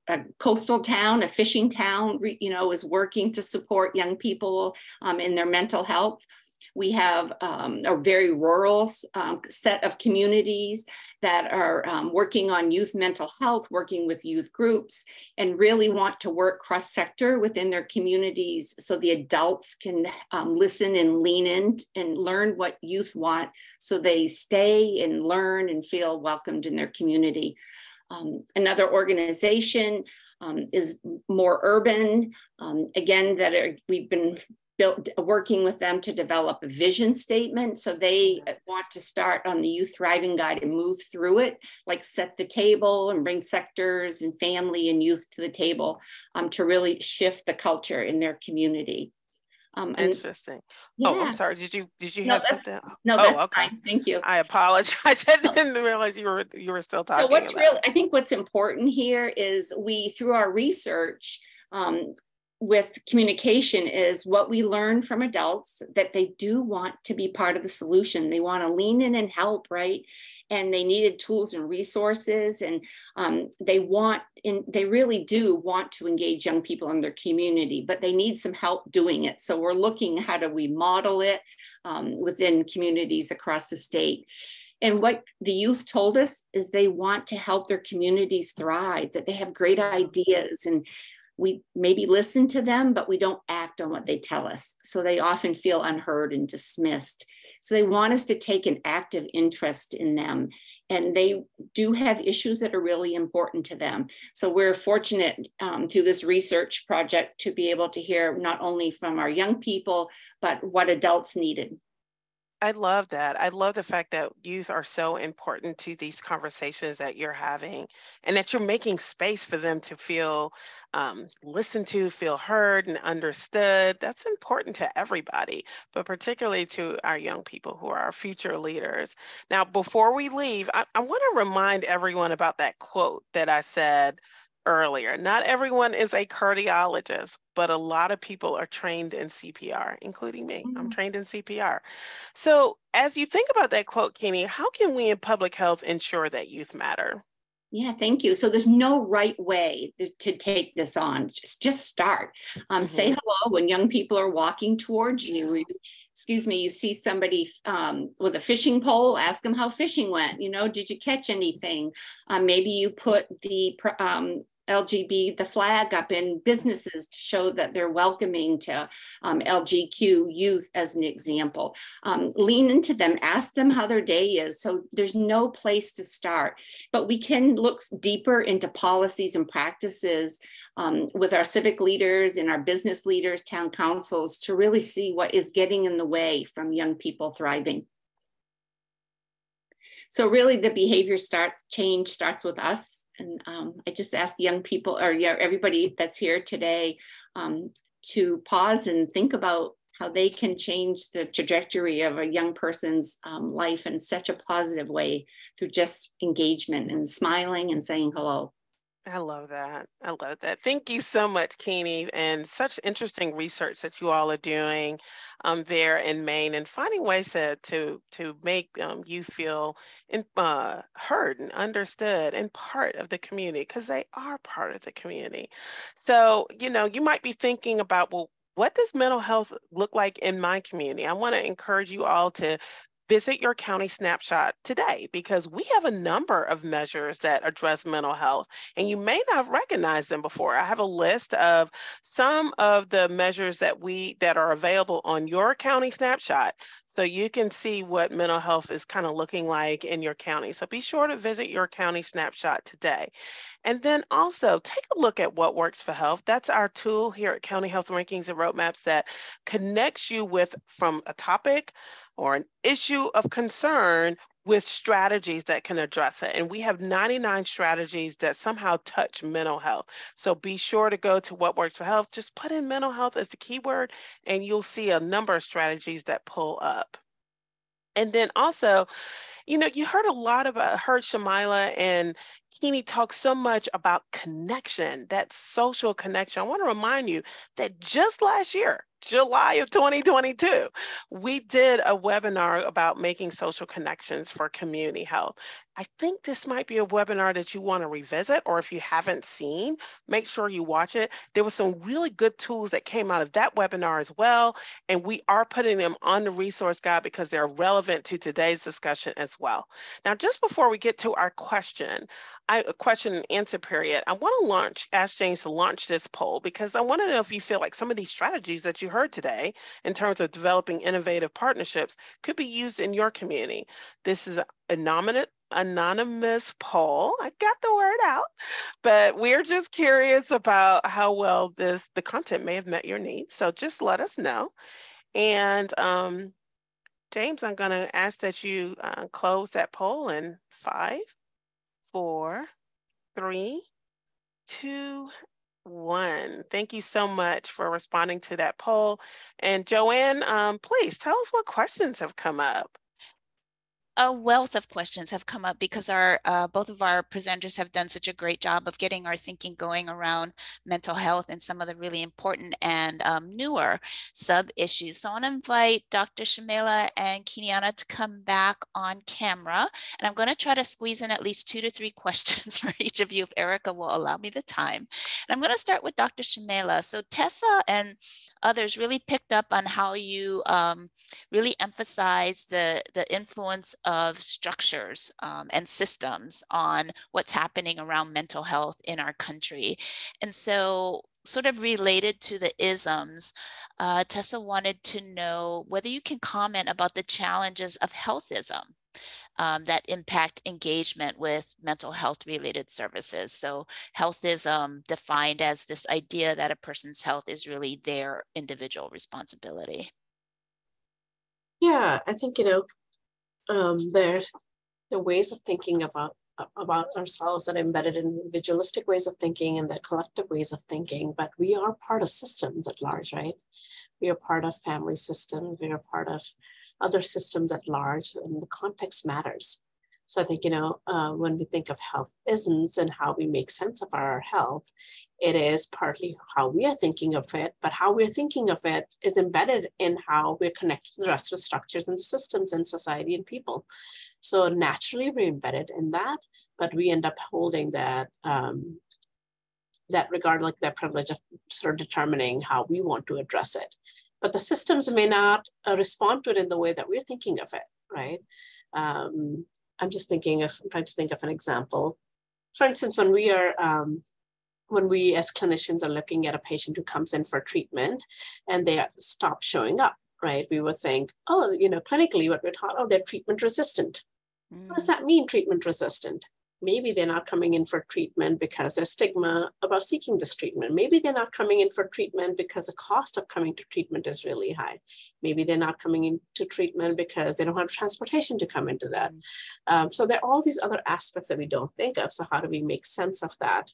a, coastal town, a fishing town, you know, is working to support young people um, in their mental health. We have um, a very rural um, set of communities that are um, working on youth mental health, working with youth groups, and really want to work cross sector within their communities so the adults can um, listen and lean in and learn what youth want so they stay and learn and feel welcomed in their community. Um, another organization um, is more urban. Um, again, that are, we've been built, working with them to develop a vision statement. So they want to start on the Youth Thriving Guide and move through it, like set the table and bring sectors and family and youth to the table um, to really shift the culture in their community. Um, and, Interesting. Yeah. Oh, I'm sorry. Did you did you no, have something? No, oh, that's okay. fine. Thank you. I apologize. I didn't realize you were you were still talking. So what's really I think what's important here is we through our research um, with communication is what we learn from adults that they do want to be part of the solution. They want to lean in and help, right? And they needed tools and resources, and um, they want, and they really do want to engage young people in their community, but they need some help doing it. So we're looking how do we model it um, within communities across the state. And what the youth told us is they want to help their communities thrive, that they have great ideas and we maybe listen to them, but we don't act on what they tell us. So they often feel unheard and dismissed. So they want us to take an active interest in them. And they do have issues that are really important to them. So we're fortunate um, through this research project to be able to hear not only from our young people, but what adults needed. I love that. I love the fact that youth are so important to these conversations that you're having and that you're making space for them to feel um, listened to, feel heard and understood. That's important to everybody, but particularly to our young people who are our future leaders. Now, before we leave, I, I want to remind everyone about that quote that I said earlier. Not everyone is a cardiologist, but a lot of people are trained in CPR, including me. Mm-hmm. I'm trained in CPR. So, as you think about that quote, Kenny, how can we in public health ensure that youth matter? Yeah, thank you. So there's no right way to take this on. Just just start. Um, mm-hmm. Say hello when young people are walking towards you. Excuse me. You see somebody um, with a fishing pole. Ask them how fishing went. You know, did you catch anything? Um, maybe you put the um, LGB, the flag up in businesses to show that they're welcoming to um, LGQ youth as an example. Um, lean into them, ask them how their day is. So there's no place to start, but we can look deeper into policies and practices um, with our civic leaders and our business leaders, town councils to really see what is getting in the way from young people thriving. So really the behavior start change starts with us and um, I just ask young people or yeah, everybody that's here today um, to pause and think about how they can change the trajectory of a young person's um, life in such a positive way through just engagement and smiling and saying hello. I love that. I love that. Thank you so much, Kini, and such interesting research that you all are doing um, there in Maine and finding ways to to to make um, you feel in, uh, heard and understood and part of the community because they are part of the community. So you know, you might be thinking about well. What does mental health look like in my community? I want to encourage you all to visit your county snapshot today because we have a number of measures that address mental health and you may not recognize them before. I have a list of some of the measures that we that are available on your county snapshot so you can see what mental health is kind of looking like in your county. So be sure to visit your county snapshot today. And then also take a look at what works for health. That's our tool here at County Health Rankings and Roadmaps that connects you with from a topic or an issue of concern with strategies that can address it. And we have 99 strategies that somehow touch mental health. So be sure to go to What Works for Health. Just put in mental health as the keyword, and you'll see a number of strategies that pull up. And then also, you know, you heard a lot about, uh, heard Shamaila and Kini talk so much about connection, that social connection. I want to remind you that just last year, July of 2022, we did a webinar about making social connections for community health. I think this might be a webinar that you want to revisit, or if you haven't seen, make sure you watch it. There were some really good tools that came out of that webinar as well, and we are putting them on the resource guide because they're relevant to today's discussion as well. Now, just before we get to our question, I, a question and answer period, I want to launch, ask James to launch this poll because I want to know if you feel like some of these strategies that you heard today in terms of developing innovative partnerships could be used in your community. This is a nominate anonymous poll. I got the word out, but we're just curious about how well this the content may have met your needs. So just let us know. And um, James, I'm going to ask that you uh, close that poll in five, four, three, two, one. Thank you so much for responding to that poll. And Joanne, um, please tell us what questions have come up a wealth of questions have come up because our uh, both of our presenters have done such a great job of getting our thinking going around mental health and some of the really important and um, newer sub issues. So I want to invite Dr. Shamaila and Kini-Ana to come back on camera, and I'm going to try to squeeze in at least two to three questions for each of you if Erica will allow me the time. And I'm going to start with Dr. Shamaila. So Tessa and others really picked up on how you um, really emphasize the the influence of structures um, and systems on what's happening around mental health in our country. And so sort of related to the isms, uh, Tessa wanted to know whether you can comment about the challenges of healthism um, that impact engagement with mental health related services. So health is um, defined as this idea that a person's health is really their individual responsibility. Yeah, I think, you know, um, there's the ways of thinking about about ourselves that are embedded in individualistic ways of thinking and the collective ways of thinking, but we are part of systems at large, right? We are part of family systems, we are part of other systems at large, and the context matters. So I think, you know, uh, when we think of health isms and how we make sense of our health, it is partly how we are thinking of it, but how we're thinking of it is embedded in how we're connected to the rest of the structures and the systems and society and people. So naturally we're embedded in that, but we end up holding that um, that regard like that privilege of sort of determining how we want to address it. But the systems may not uh, respond to it in the way that we're thinking of it, right? Um, I'm just thinking of, I'm trying to think of an example. For instance, when we are, um, when we as clinicians are looking at a patient who comes in for treatment and they stop showing up, right? We would think, oh, you know, clinically what we're taught, oh, they're treatment resistant. Mm. What does mm. that mean, treatment resistant? Maybe they're not coming in for treatment because there's stigma about seeking this treatment. Maybe they're not coming in for treatment because the cost of coming to treatment is really high. Maybe they're not coming into treatment because they don't have transportation to come into that. Mm-hmm. Um, so there are all these other aspects that we don't think of. So how do we make sense of that?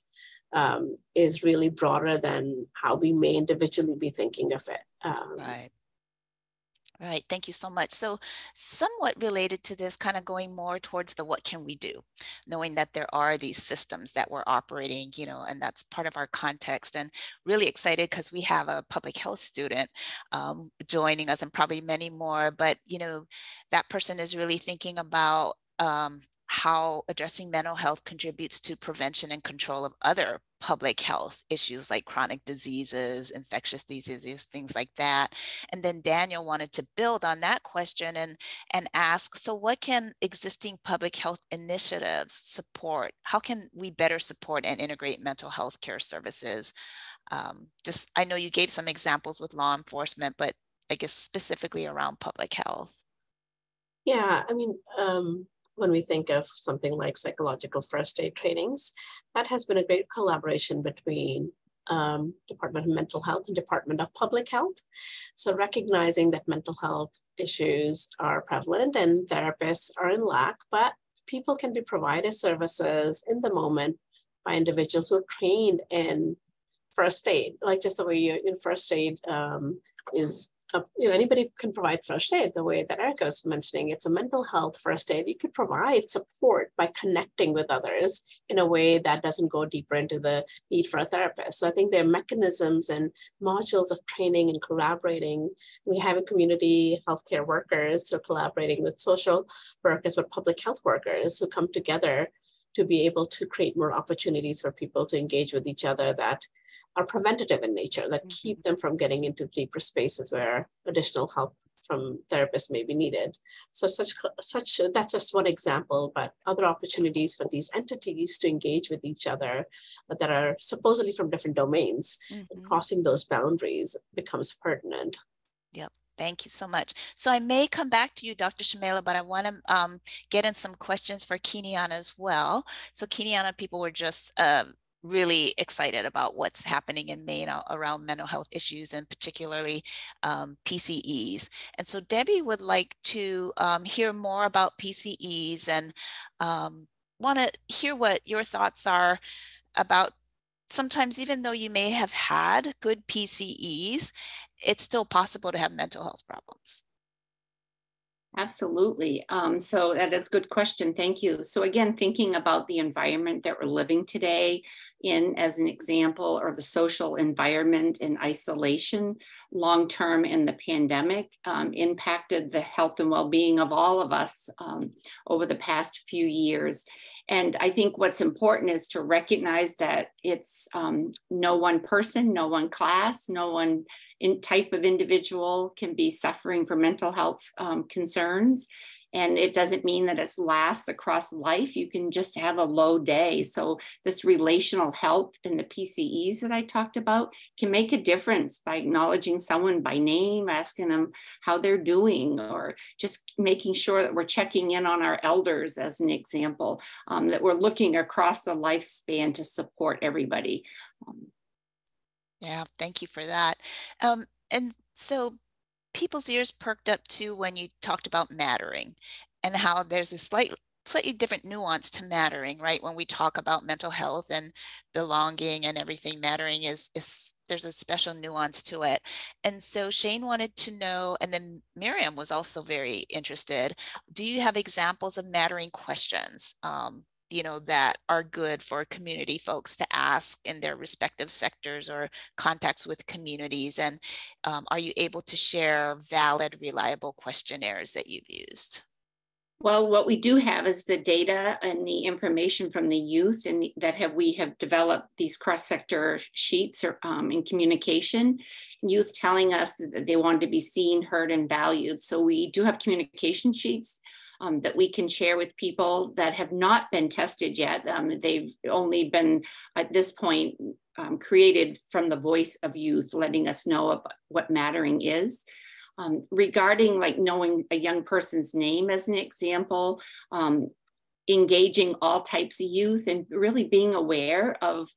Um, is really broader than how we may individually be thinking of it. Um, right. Right, thank you so much. So somewhat related to this, kind of going more towards the what can we do, knowing that there are these systems that we're operating, you know, and that's part of our context and really excited because we have a public health student um, joining us and probably many more, but, you know, that person is really thinking about um, how addressing mental health contributes to prevention and control of other public health issues like chronic diseases, infectious diseases, things like that. And then Daniel wanted to build on that question and, and ask, so what can existing public health initiatives support? How can we better support and integrate mental health care services? Um, just, I know you gave some examples with law enforcement, but I guess specifically around public health. Yeah, I mean, um, when we think of something like psychological first aid trainings, that has been a great collaboration between um, Department of Mental Health and Department of Public Health. So recognizing that mental health issues are prevalent and therapists are in lack, but people can be provided services in the moment by individuals who are trained in first aid, like just the way you in first aid um, is Uh, you know, anybody can provide first aid the way that Erica was mentioning. It's a mental health first aid. You could provide support by connecting with others in a way that doesn't go deeper into the need for a therapist. So I think there are mechanisms and modules of training and collaborating. We have a community healthcare workers who are collaborating with social workers, with public health workers who come together to be able to create more opportunities for people to engage with each other that are preventative in nature that mm-hmm. keep them from getting into deeper spaces where additional help from therapists may be needed. So such such that's just one example, but other opportunities for these entities to engage with each other that are supposedly from different domains mm-hmm. crossing those boundaries becomes pertinent. Yep. Thank you so much. So I may come back to you, Dr. Shamaila, but I want to um, get in some questions for Kini-Ana as well. So Kini-Ana, people were just um, really excited about what's happening in Maine around mental health issues and particularly um, PCEs. And so Debbie would like to um, hear more about PCEs and um, want to hear what your thoughts are about sometimes even though you may have had good PCEs, it's still possible to have mental health problems. Absolutely. Um, so that is a good question. Thank you. So again, thinking about the environment that we're living today in as an example, or the social environment in isolation long-term in the pandemic um, impacted the health and well-being of all of us um, over the past few years. And I think what's important is to recognize that it's um, no one person, no one class, no one in type of individual can be suffering from mental health um, concerns. And it doesn't mean that it's lasts across life. You can just have a low day. So, this relational health and the PCEs that I talked about can make a difference by acknowledging someone by name, asking them how they're doing, or just making sure that we're checking in on our elders, as an example, um, that we're looking across the lifespan to support everybody. Um, yeah, thank you for that. Um, and so people's ears perked up too when you talked about mattering and how there's a slight slightly different nuance to mattering, right? When we talk about mental health and belonging and everything mattering is is there's a special nuance to it. And so Shane wanted to know, and then Miriam was also very interested. Do you have examples of mattering questions? Um, you know that are good for community folks to ask in their respective sectors or contacts with communities and um, are you able to share valid reliable questionnaires that you've used well, what we do have is the data and the information from the youth, and that have we have developed these cross-sector sheets or, um, in communication. Youth telling us that they want to be seen, heard, and valued. So we do have communication sheets um, that we can share with people that have not been tested yet. Um, they've only been at this point um, created from the voice of youth, letting us know about what mattering is. Um, regarding like knowing a young person's name as an example, um, engaging all types of youth and really being aware of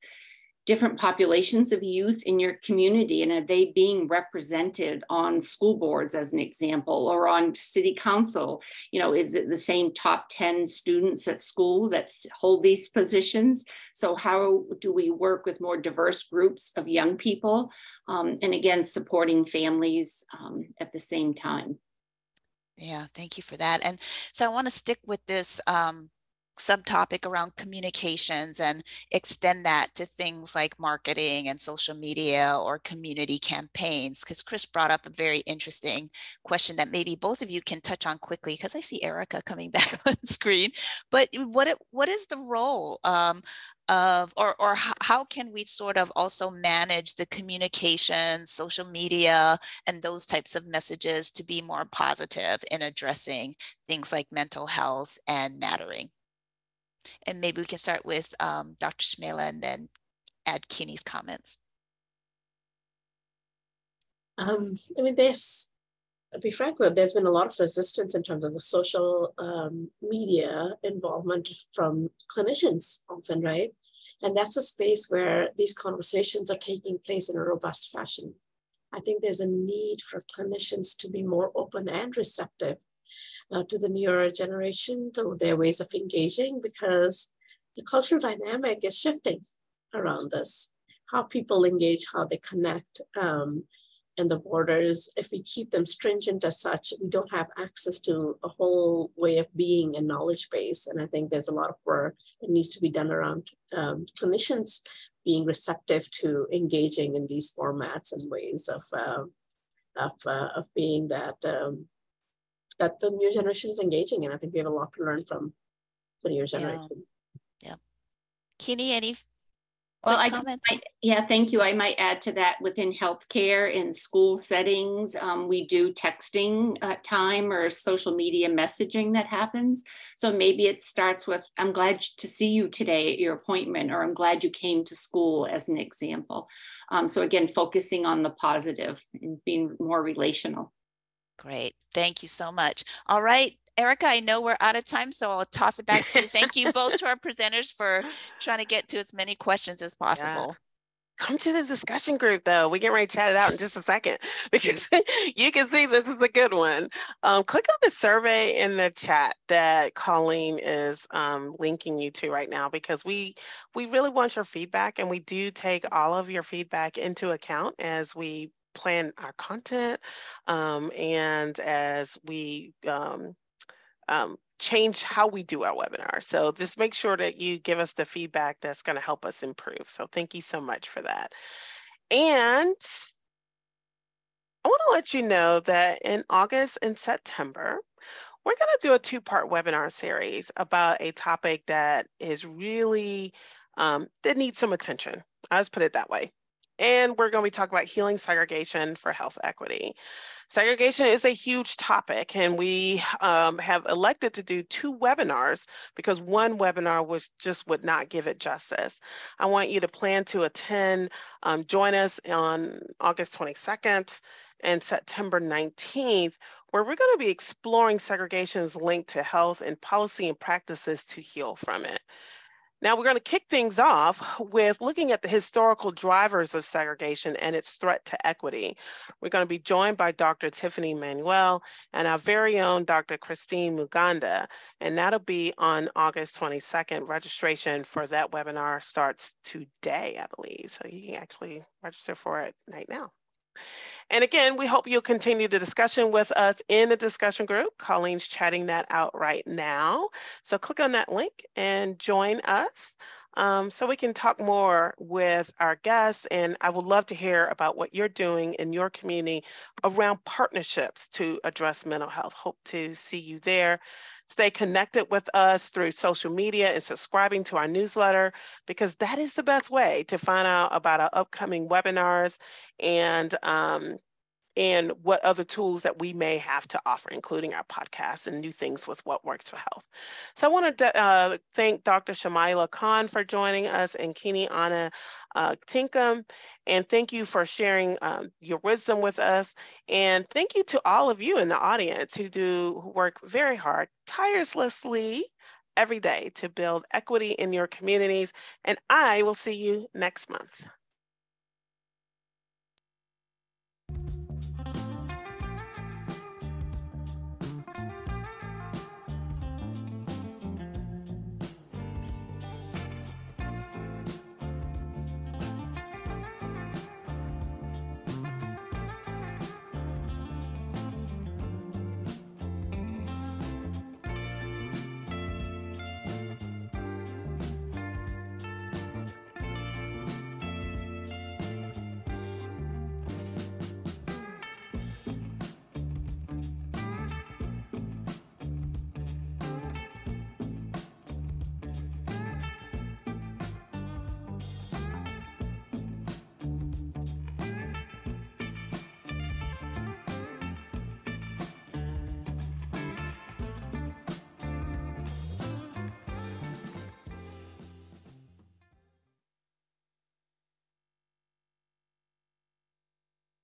different populations of youth in your community and are they being represented on school boards as an example or on city council? You know is it the same top 10 students at school that hold these positions? So how do we work with more diverse groups of young people um, and again supporting families um, at the same time? Yeah thank you for that. And so i want to stick with this um, subtopic around communications and extend that to things like marketing and social media or community campaigns because chris brought up a very interesting question that maybe both of you can touch on quickly because i see erica coming back on screen. But what what is the role um, of or or how can we sort of also manage the communication social media and those types of messages to be more positive in addressing things like mental health and mattering and maybe we can start with um, Dr. Shamaila and then add Kenny's comments. Um, I mean, there's, to be frank with, there's been a lot of resistance in terms of the social um, media involvement from clinicians often, right? And that's a space where these conversations are taking place in a robust fashion. I think there's a need for clinicians to be more open and receptive uh, to the newer generation, to their ways of engaging, because the cultural dynamic is shifting around this. How people engage, how they connect, um, and the borders, if we keep them stringent as such, we don't have access to a whole way of being and knowledge base. And I think there's a lot of work that needs to be done around um, clinicians being receptive to engaging in these formats and ways of uh, of, uh, of being that um, that the new generation is engaging in. I think we have a lot to learn from the new generation. Yeah. yeah. Kini, any well, I just might, yeah, thank you. I might add to that within healthcare in school settings, um, we do texting uh, time or social media messaging that happens. So maybe it starts with, I'm glad to see you today at your appointment, or I'm glad you came to school as an example. Um, so again, focusing on the positive and being more relational. Great. Thank you so much. All right. Erica, I know we're out of time, so I'll toss it back to you. Thank you both to our presenters for trying to get to as many questions as possible. Yeah. Come to the discussion group though. We get ready to chat it out in just a second because you can see this is a good one. Um, click on the survey in the chat that Colleen is um, linking you to right now because we we really want your feedback and we do take all of your feedback into account as we plan our content um, and as we um, um, change how we do our webinar. So just make sure that you give us the feedback that's going to help us improve. So thank you so much for that. And I want to let you know that in August and September, we're going to do a two-part webinar series about a topic that is really, um, that needs some attention. I'll just put it that way. And we're going to be talking about healing segregation for health equity. Segregation is a huge topic, and we um, have elected to do two webinars because one webinar was just would not give it justice. I want you to plan to attend, um, join us on August 22nd and September 19th, where we're going to be exploring segregation's link to health and policy and practices to heal from it. Now we're going to kick things off with looking at the historical drivers of segregation and its threat to equity. We're going to be joined by Dr. Tiffany Manuel and our very own Dr. Christine Muganda, and that'll be on August 22nd. Registration for that webinar starts today, I believe, so you can actually register for it right now. And again, we hope you'll continue the discussion with us in the discussion group. Colleen's chatting that out right now. So click on that link and join us um, so we can talk more with our guests. And I would love to hear about what you're doing in your community around partnerships to address mental health. Hope to see you there. Stay connected with us through social media and subscribing to our newsletter because that is the best way to find out about our upcoming webinars and um, and what other tools that we may have to offer, including our podcast and new things with what works for health. So I want to uh, thank Dr. Shamaila Khan for joining us and Kini-Ana uh, Tinkham, and thank you for sharing um, your wisdom with us. And thank you to all of you in the audience who do work very hard, tirelessly every day to build equity in your communities. And I will see you next month.